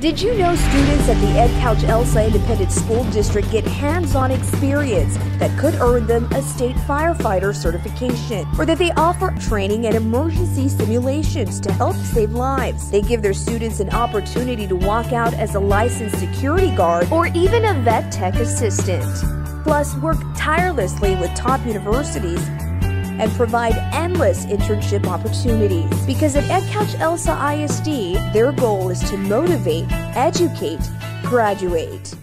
Did you know students at the Ed Couch Elsa Independent School District get hands-on experience that could earn them a state firefighter certification, or that they offer training and emergency simulations to help save lives? They give their students an opportunity to walk out as a licensed security guard or even a vet tech assistant. Plus, work tirelessly with top universities and provide endless internship opportunities. Because at Edcouch-Elsa ISD, their goal is to motivate, educate, graduate.